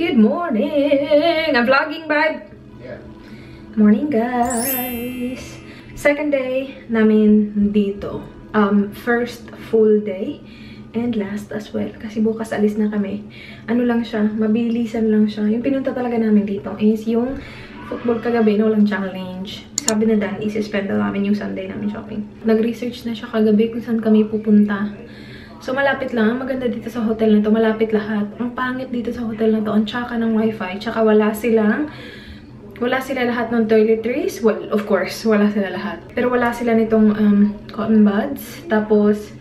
Good morning! I'm vlogging, babe! Yeah. Morning, guys! Second day namin dito. Um, first full day. And last as well. Kasi bukas alis na kami. Ano lang siya, mabilisan lang siya. Yung pinunta talaga namin dito is yung football kagabi, no lang challenge. Sabi na Dan, isi-spend na namin yung Sunday namin shopping. Nag-research na siya kagabi kung saan kami pupunta. So, malapit lang. Maganda dito sa hotel na to. Malapit lahat. Ang pangit dito sa hotel na to. Ang tsaka ng wifi. Tsaka wala silang... Wala sila lahat ng toiletries. Well, of course, wala sila lahat. Pero wala sila nitong um, cotton buds. Tapos,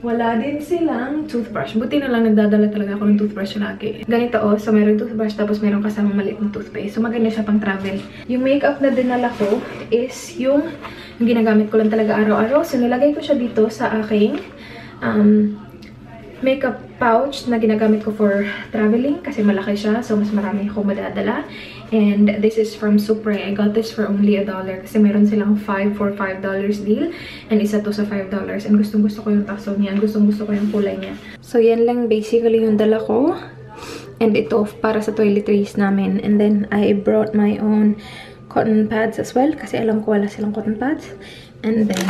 wala din silang toothbrush. Buti na lang nagdadala talaga ako ng toothbrush lagi. Ganito oh, so meron toothbrush tapos meron kasamang maliit na toothpaste. So maganda siya pang travel. Yung makeup na dinala ko is yung, yung ginagamit ko lang talaga araw-araw. So nilagay ko siya dito sa aking um, makeup pouch na ginagamit ko for traveling kasi malaki siya. So, mas marami akong madadala. And this is from Supre. I got this for only a dollar kasi meron silang 5 for $5 deal. And isa to sa $5. And gustong gusto ko yung taso niya. Gustong gusto ko yung kulay niya. So, yan lang basically yung dala ko. And ito para sa toiletries namin. And then, I brought my own cotton pads as well kasi alam ko wala silang cotton pads. And then,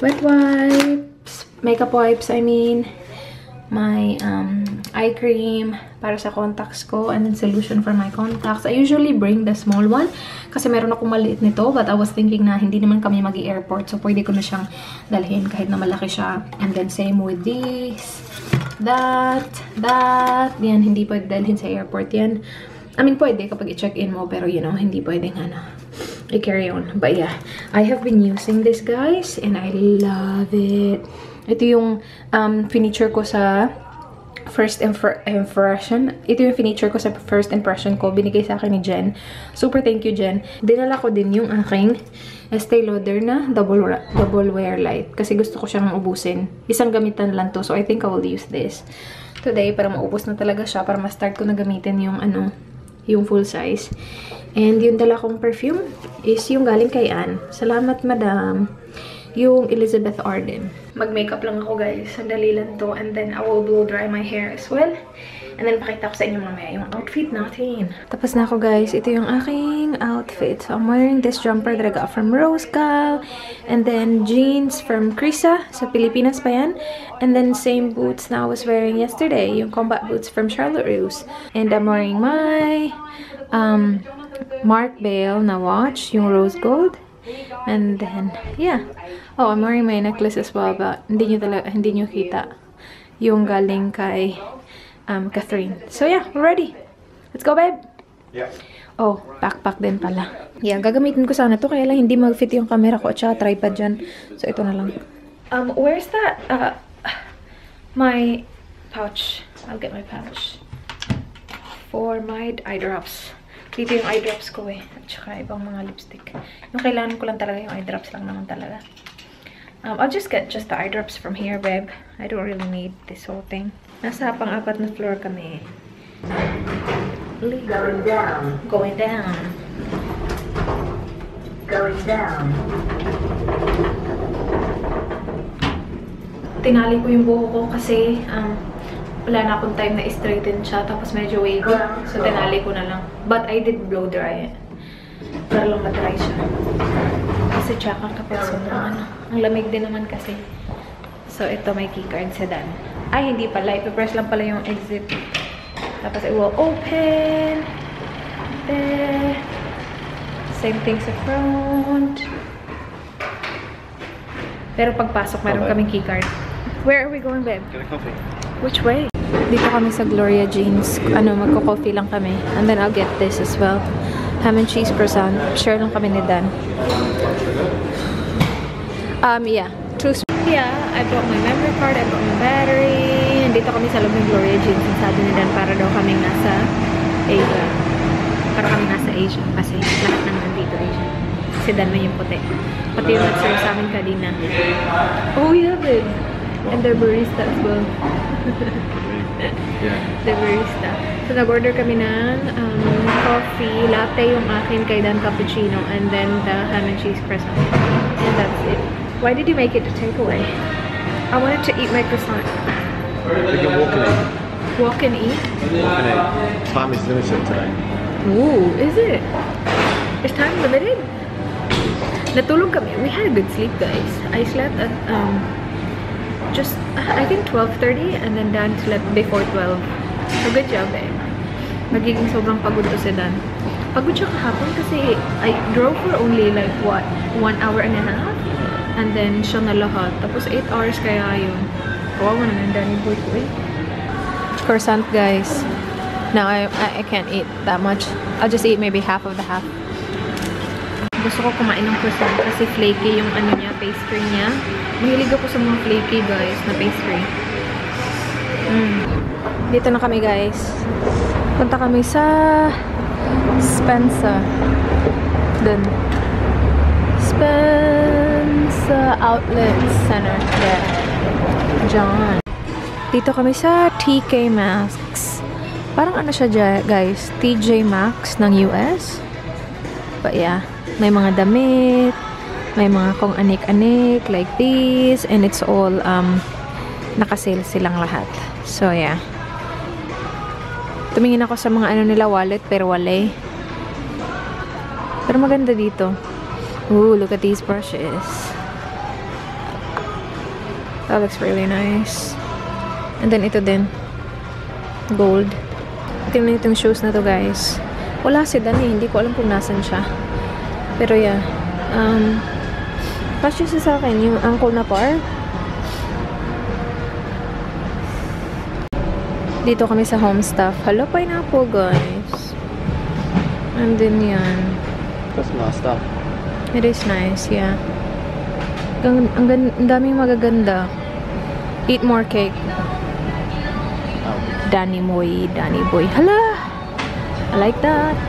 wet wipes, makeup wipes, I mean, my um, eye cream para sa contacts ko and then solution for my contacts. I usually bring the small one kasi meron akong maliit nito but I was thinking na hindi naman kami mag airport so pwede ko na siyang dalhin kahit na malaki siya. And then same with this, that, that. Yan, hindi pwede dalhin sa airport yan. I mean, pwede kapag i-check-in mo pero you know, hindi pwedeng ano, i-carry on. But yeah, I have been using this guys and I love it. Ito yung um, finiture ko sa first impression. Ito yung finiture ko sa first impression ko. Binigay sa akin ni Jen. Super thank you, Jen. Dinala ko din yung aking Estee Lauder na double, double wear light. Kasi gusto ko siyang ubusin. Isang gamitan lang to. So, I think I will use this today para maubos na talaga siya. Para ma-start ko na gamitin yung ano, yung full size. And yung dala kong perfume is yung galing kay Anne. Salamat, madam yung Elizabeth Arden. Mag-makeup lang ako guys. Sandali lang to. And then I will blow dry my hair as well. And then pakita ko sa inyo mamaya yung outfit natin. Tapos na ako guys. Ito yung aking outfit. So I'm wearing this jumper that I got from Rose Gal. And then jeans from Krisa. Sa Pilipinas pa yan. And then same boots na I was wearing yesterday. Yung combat boots from Charlotte Russe. And I'm wearing my um, Mark Bale na watch. Yung rose gold. And then, yeah. Oh, I'm wearing my necklace as well, but hindi nyo talaga, hindi nyo kita yung galing kay um, Catherine. So yeah, we're ready. Let's go, babe! Yeah. Oh, backpack din pala. Yeah, gagamitin ko sana to kaya lang hindi mag-fit yung camera ko at saka tripod dyan. So, ito na lang. Um, where's that? Uh, my pouch. I'll get my pouch. For my eye drops. Dito yung eye drops ko eh. At saka ibang mga lipstick. Yung kailangan ko lang talaga yung eye drops lang naman talaga. Um, I'll just get just the eye drops from here, babe. I don't really need this whole thing. Nasa pang-apat na floor kami. Going down. Going down. Going down. Tinali ko yung buho ko kasi um, wala na akong time na straighten siya. Tapos medyo wavy. So, tinali ko na lang. But I did blow dry it. Para lang matry siya. Kasi tsaka kapag sobrang ano. Ang lamig din naman kasi. So, ito may keycard sa Dan. Ay, hindi pala. Ipipress lang pala yung exit. Tapos it will open. There. Same thing sa front. Pero pagpasok, meron Okay. kaming keycard. Where are we going, babe? Get a coffee. Which way? Dito kami sa Gloria Jeans. Ano, magko-coffee lang kami. And then I'll get this as well. Ham and cheese croissant. Share lang kami ni Dan. Um, yeah. True Yeah, I brought my memory card. I brought my battery. Nandito kami sa loob ng Gloria Jeans. Ang sabi ni Dan para daw kaming nasa Asia. Para kami nasa Asia. Kasi lahat naman nandito Asia. Si Dan may yung puti. Pati yung nag-serve sa amin kanina. Oh, yeah, babe. And their barista as well. Yeah. the barista. So, nag-order kami ng um, coffee, latte yung akin, kay Dan cappuccino, and then the ham and cheese croissant. And that's it. Why did you make it a takeaway? I wanted to eat my croissant. We can walk in. Walk and eat? Okay. Time is limited today. Ooh, is it? it? Is time limited? Natulog kami. We had a good sleep, guys. I slept at, um, just, I think 12.30 and then Dan slept before 12. So, good job, eh. Magiging sobrang pagod to si Dan. Pagod siya kahapon kasi I drove for only like, what, one hour and a half? And then, siya na lahat. Tapos, 8 hours kaya yun. Kawawa naman, Danny boy ko eh. Croissant, guys. No, I, I, I can't eat that much. I'll just eat maybe half of the half. Gusto ko kumain ng croissant kasi flaky yung ano niya, pastry niya. Mahilig ako sa mga flaky, guys, na pastry. Mm. Dito na kami, guys. Punta kami sa Spencer. Dun. Spencer Outlet Center. Yeah. John. Dito kami sa TK Maxx. Parang ano siya guys? TJ Maxx ng US. But yeah, may mga damit, may mga kung anik-anik like these, and it's all um, nakasale silang lahat. So yeah. Tumingin ako sa mga ano nila wallet, pero wala eh. Pero maganda dito. Ooh, look at these brushes. That looks really nice. And then ito din. Gold. Tingnan itong shoes na to guys. Wala si Dan eh. Hindi ko alam kung nasan siya. Pero yeah. Um, Pasyo siya sa akin. Yung ankle na par. Dito kami sa home stuff. Hello, pineapple guys. And then yan. That's nice stuff. It is nice, yeah. Ang, ang, ang daming magaganda. Eat more cake. Oh. Danny Moy, Danny Boy. Hala! I like that.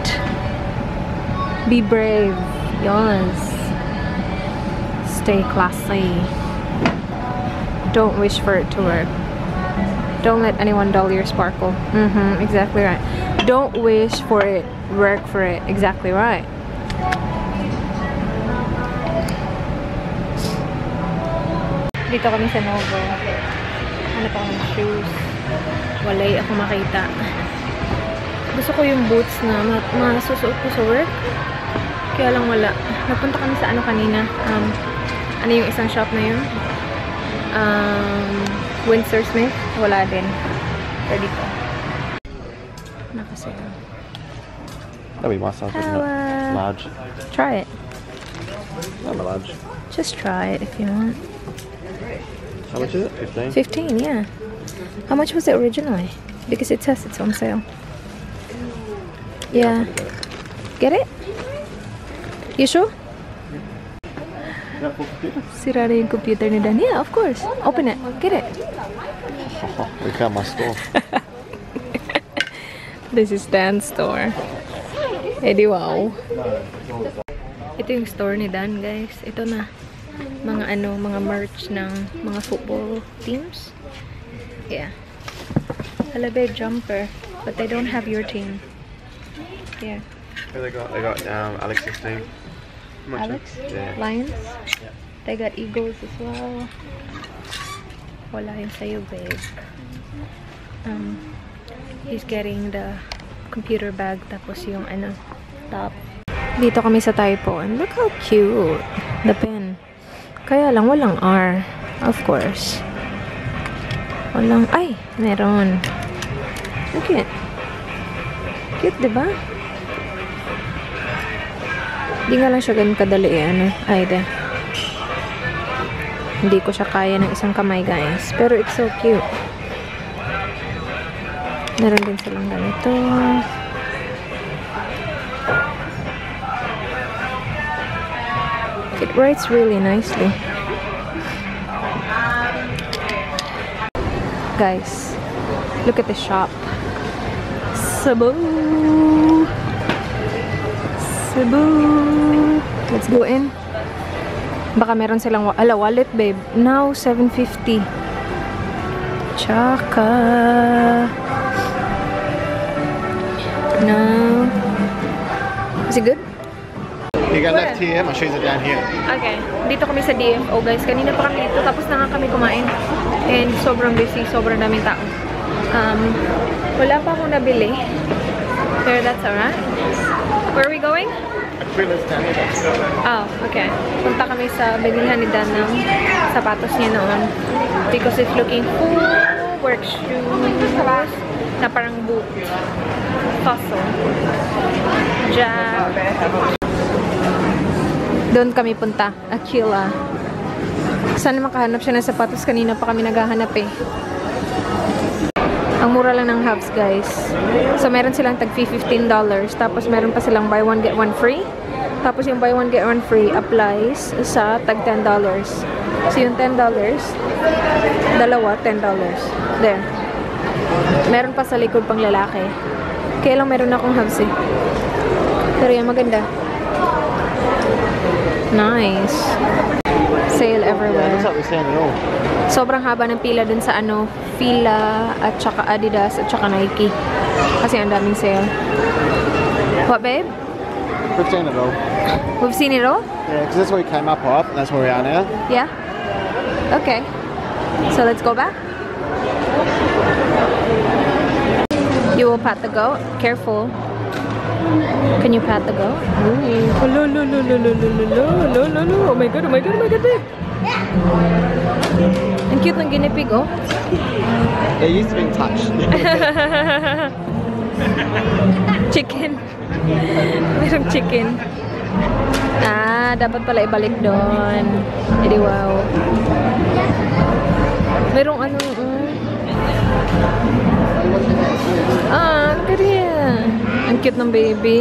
Be brave. Yes. Stay classy. Don't wish for it to work. Don't let anyone dull your sparkle. Mm-hmm, exactly right. Don't wish for it, work for it. Exactly right. Dito kami sa Novo. Ano pa ng shoes. Walay ako makita. Gusto ko yung boots na ma masusuot ko sa work. Kaya lang wala. Napunta kami sa ano kanina. Um, ano yung isang shop na yun? Um, Windsor Smith. Wala din. Pero dito. Nakasaya. That'd be my size, wouldn't it? Large. Try it. I'm a large. Just try it if you want. How much is it? 15? 15, yeah. How much was it originally? Because it says it's on sale. Yeah. Get it? You sure? Yeah, computer. Yung computer ni Dan. Yeah, of course. Open it. Get it. Oh, we found my store. This is Dan's store. Edi wow. Ito yung store ni Dan, guys. Ito na. Mga ano, mga merch ng mga football teams. Yeah. Alabe jumper. But they don't have your team. Yeah. Who they got? They got um, Alex's team. Much, Alex? Yeah. Lions? They got eagles as well. Wala yun sa'yo, babe. Um, he's getting the computer bag tapos yung ano, top. Dito kami sa typo and look how cute. The pen. Kaya lang walang R. Of course. Walang, ay, meron. Look at. Cute, diba? Hindi nga lang siya ganun kadali eh, ano. Ay, de. Hindi ko siya kaya ng isang kamay, guys. Pero it's so cute. Meron din silang ganito. It writes really nicely. Guys, look at the shop. Cebu! Cebu! Let's go in. Baka meron silang, wa- ala, wallet, babe. Now, 750. Tsaka. No. Is it good? You go Where? left here, my shoes are down here. Okay. Dito kami sa DFO, guys. Kanina pa kami dito, tapos na nga kami kumain. And sobrang busy, sobrang daming tao. Um, wala pa akong nabili. Pero that's alright. Where are we going? Oh, okay. Punta kami sa binilhan ni Dan ng sapatos niya noon. Because it's looking full work shoes na parang boot. Fossil. Jack. Doon kami punta. Aquila. Sana makahanap siya ng sapatos. Kanina pa kami naghahanap eh. Ang mura lang ng Hubs, guys. So, meron silang tag $15. Tapos, meron pa silang buy one, get one free. Tapos, yung buy one, get one free applies sa tag $10. So, yung $10, dalawa, $10. There. Meron pa sa likod pang lalaki. Kaya lang meron akong Hubs eh. Pero yan, maganda. Nice. Sale everywhere. like we're seeing it all. Sobrang haba ng pila dun sa ano, Fila at saka Adidas at saka Nike. Kasi ang daming sale. What, babe? 15 at all. We've seen it all? Yeah, because that's where we came up and that's where we are now. Yeah? Okay. So let's go back. You will pat the goat. Careful. Can you pat the goat? Oh, lo, lo, lo, lo, lo, lo, lo, lo, lo, lo. Oh my god, oh my god, oh my god, babe. Ang cute ng guinea pig, oh. They're used to being touched. chicken. Merong chicken. Ah, dapat pala ibalik doon. Edi wow. Merong ano, mm. Ah, here. Ang cute ng baby.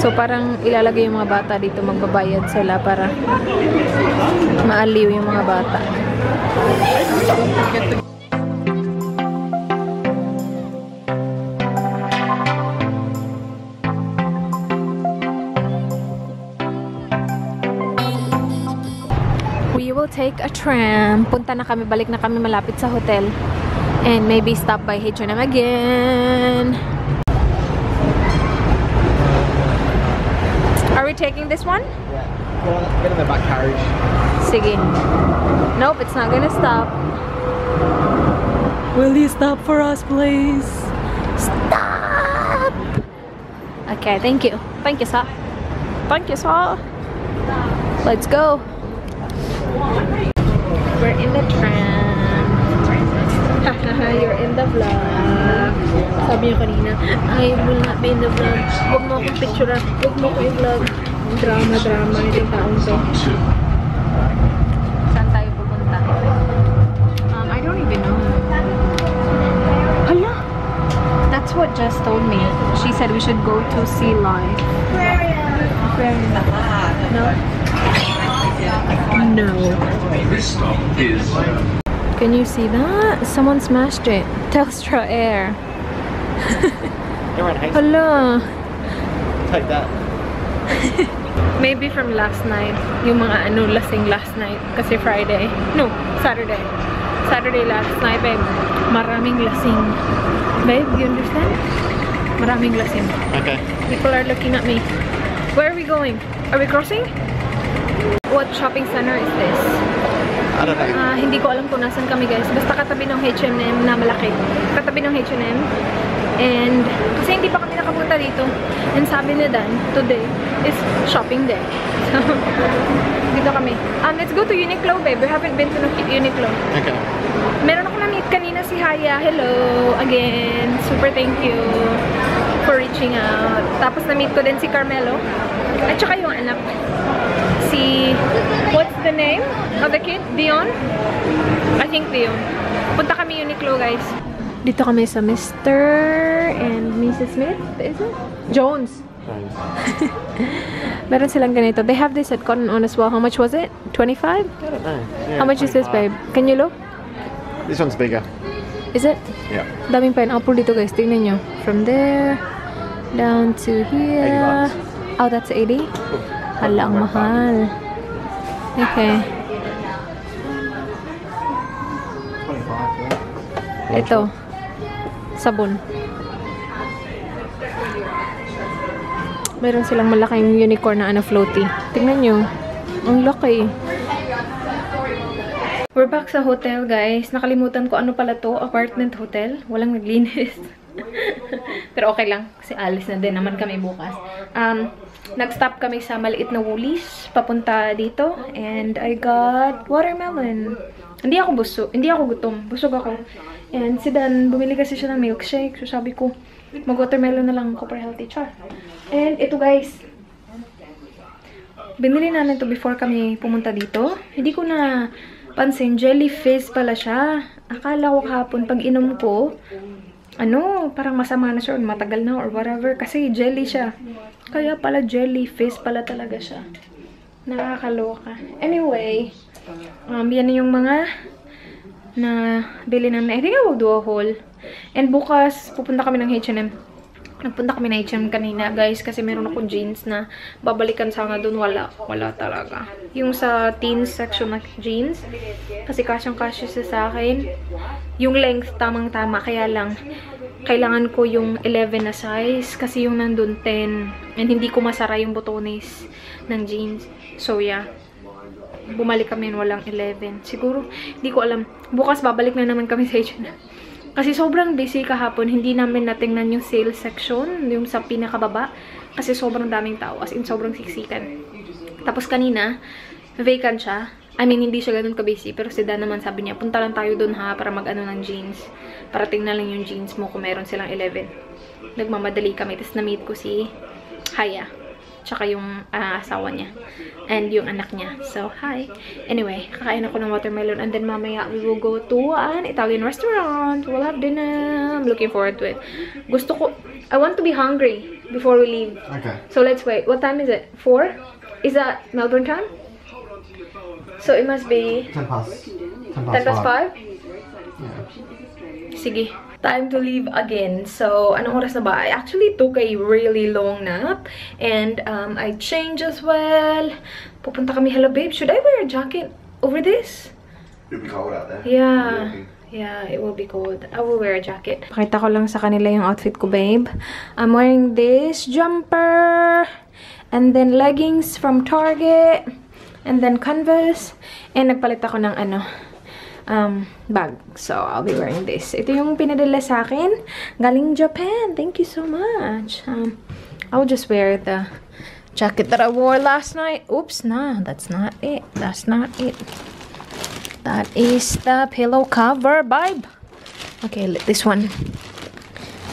So, parang ilalagay yung mga bata dito, magbabayad sila para maaliw yung mga bata. We will take a tram. Punta na kami, balik na kami malapit sa hotel. And maybe stop by H&M again. Are we taking this one? yeah. Get, on, get in the back carriage. Sige. Nope, it's not gonna stop. Will you stop for us, please? Stop! Okay, thank you. Thank you, sir. Thank you, sir. Let's go. We're in the tram. You're in the vlog. Sabi niyo kanina, I will not be in the vlog. Huwag mo akong picture. Huwag mo akong vlog. Drama, drama. Itong taong to. Saan tayo pupunta? Um, I don't even know. Hala! That's what Jess told me. She said we should go to Sea Life. Aquarium. No? No. This stop is Can you see that? Someone smashed it. Telstra Air. Hala! Take that. Maybe from last night. Yung mga ano, lasing last night. Kasi Friday. No, Saturday. Saturday last night, babe. Maraming lasing. Babe, you understand? Maraming lasing. Okay. People are looking at me. Where are we going? Are we crossing? What shopping center is this? I don't know. Ah, hindi ko alam kung nasan kami guys. Basta katabi ng H&M na malaki. Katabi ng H&M. And, kasi hindi pa kami nakapunta dito. And sabi ni Dan, today is shopping day. So, dito kami. Um, let's go to Uniqlo, babe. We haven't been to Uniqlo. Okay. Meron ako na-meet kanina si Haya. Hello again. Super thank you for reaching out. Tapos na-meet ko din si Carmelo. At saka yung anak. Si, what's the name of the kid? Dion? I think Dion. Punta kami Uniqlo, guys. Dito kami sa Mr. and Mrs. Smith, is it? Jones. Thanks. Meron silang ganito. They have this at Cotton On as well. How much was it? 25? I don't know. Yeah, How much is this, 25. babe? Can you look? This one's bigger. Is it? Yeah. Daming pineapple dito guys. Tingnan nyo. From there, down to 80 here. bucks. Oh, that's 80? Hala, ang mahal. Okay. 25, yeah. Ito. Sabon. Meron silang malaking unicorn na ano floaty. Tingnan nyo. Ang laki. We're back sa hotel, guys. Nakalimutan ko ano pala to, apartment hotel. Walang naglinis. Pero okay lang, kasi alis na din naman kami bukas. Um, nag-stop kami sa maliit na Woolies, papunta dito. And I got watermelon. Hindi ako buso, hindi ako gutom. Busog ako. And si Dan, bumili kasi siya ng milkshake. So sabi ko, mag-watermelon na lang ako para healthy char. And ito guys, binili namin to before kami pumunta dito. Hindi ko na pansin, jellyfish pala siya. Akala ko kahapon, pag inom ko, ano, parang masama na siya or matagal na or whatever. Kasi jelly siya. Kaya pala jellyfish pala talaga siya. Nakakaloka. Anyway, um, yan yung mga na bili namin. I think I will do a haul. And bukas, pupunta kami ng H&M. Nagpunta kami ng H&M kanina, guys, kasi meron akong jeans na babalikan sana doon. Wala. Wala talaga. Yung sa teens section na jeans, kasi kasyang-kasya sa akin. Yung length, tamang-tama. Kaya lang, kailangan ko yung 11 na size, kasi yung nandun 10. And hindi ko masara yung botones ng jeans. So, yeah bumalik kami walang 11. Siguro, hindi ko alam. Bukas babalik na naman kami sa H&M. Kasi sobrang busy kahapon, hindi namin natingnan yung sales section, yung sa pinakababa. Kasi sobrang daming tao, as in sobrang siksikan. Tapos kanina, vacant siya. I mean, hindi siya ganun ka-busy. Pero si Dan naman sabi niya, punta lang tayo dun ha, para mag-ano ng jeans. Para tingnan lang yung jeans mo kung meron silang 11. Nagmamadali kami. Tapos na-meet ko si Haya. Tsaka yung uh, asawa niya. And yung anak niya. So, hi. Anyway, kakain ako ng watermelon. And then mamaya, we will go to an Italian restaurant. We'll have dinner. I'm looking forward to it. Gusto ko, I want to be hungry before we leave. Okay. So, let's wait. What time is it? 4? Is that Melbourne time? So, it must be 10 past. 10 10 past 5? Yeah. Sige. Time to leave again. So, anong oras na ba? I actually took a really long nap. And um, I changed as well. Pupunta kami. Hello, babe. Should I wear a jacket over this? It'll be cold out there. Yeah. Yeah, it will be cold. I will wear a jacket. Pakita ko lang sa kanila yung outfit ko, babe. I'm wearing this jumper. And then leggings from Target. And then Converse. And nagpalit ako ng ano, um, bag. So, I'll be wearing this. Ito yung pinadala sa akin. Galing Japan. Thank you so much. Um, I'll just wear the jacket that I wore last night. Oops, nah. That's not it. That's not it. That is the pillow cover, babe. Okay, this one.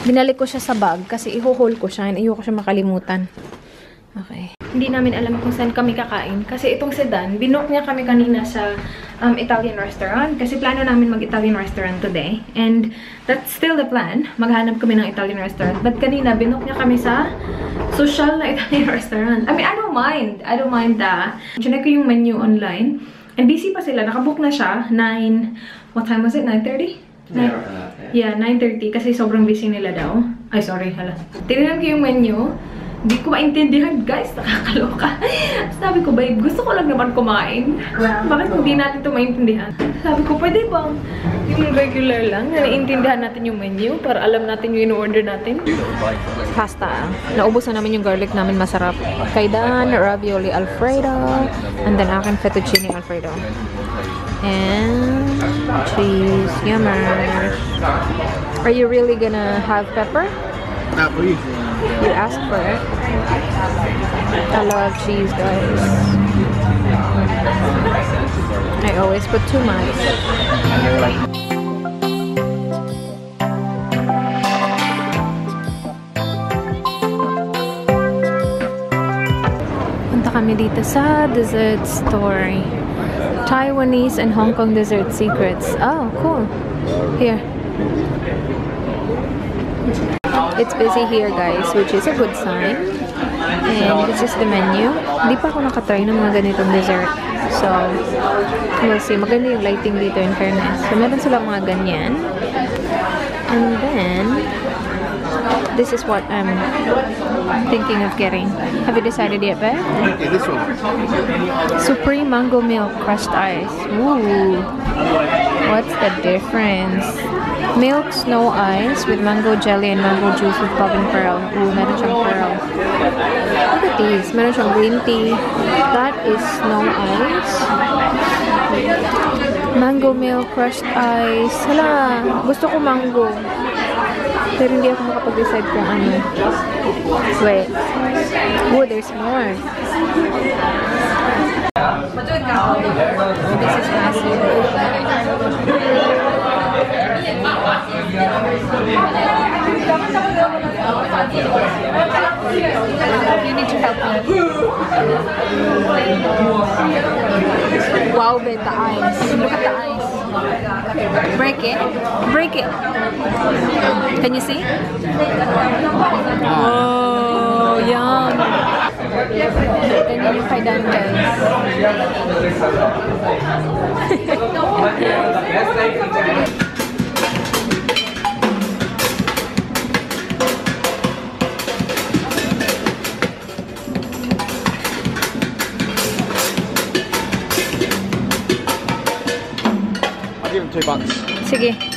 Binalik ko siya sa bag kasi iho-hold ko siya and ayoko siya makalimutan. Okay. Hindi namin alam kung saan kami kakain. Kasi itong sedan, binook niya kami kanina sa um, Italian restaurant. Kasi plano namin mag-Italian restaurant today. And that's still the plan. Maghanap kami ng Italian restaurant. But kanina, binook niya kami sa social na Italian restaurant. I mean, I don't mind. I don't mind that. Chinek ko yung menu online. And busy pa sila. Nakabook na siya. 9, what time was it? 9.30? Yeah, Yeah, 9.30 kasi sobrang busy nila daw. Ay, sorry, hala. Tinignan ko yung menu. Hindi ko maintindihan, guys. Nakakaloka. Sabi ko, babe, gusto ko lang naman kumain. Bakit hindi natin ito maintindihan? Sabi ko, pwede bang yung regular lang na naiintindihan natin yung menu para alam natin yung in-order natin? Pasta. Naubos na namin yung garlic namin masarap. Kay Dan, ravioli alfredo. And then akin fettuccine alfredo. And cheese. Yummer. Are you really gonna have pepper? Please. You asked for it. I love cheese, guys. I always put too much. Kami dito sa dessert store. Taiwanese and Hong Kong dessert secrets. Oh, cool. Here. It's busy here, guys, which is a good sign. And this is the menu. Hindi pa ako nakatry ng mga ganitong dessert. So, we'll see. Maganda yung lighting dito, in fairness. So, meron silang mga ganyan. And then, this is what I'm thinking of getting. Have you decided yet, Beth? Okay, this one. Supreme Mango Milk Crushed Ice. Ooh. What's the difference? Milk snow ice with mango jelly and mango juice with popping pearl. Ooh, meron siyang pearl. Look at these. Meron siyang green tea. That is snow ice. Mango milk crushed ice. Hala, gusto ko mango. Pero hindi ako makapag-decide kung ano. Wait. Oh, there's more. This is massive. You need to help me. Wow, the eyes. Look at the eyes. Break it. Break it. Can you see? Oh, yum. Ganyan yung kay Dan, guys. Sige.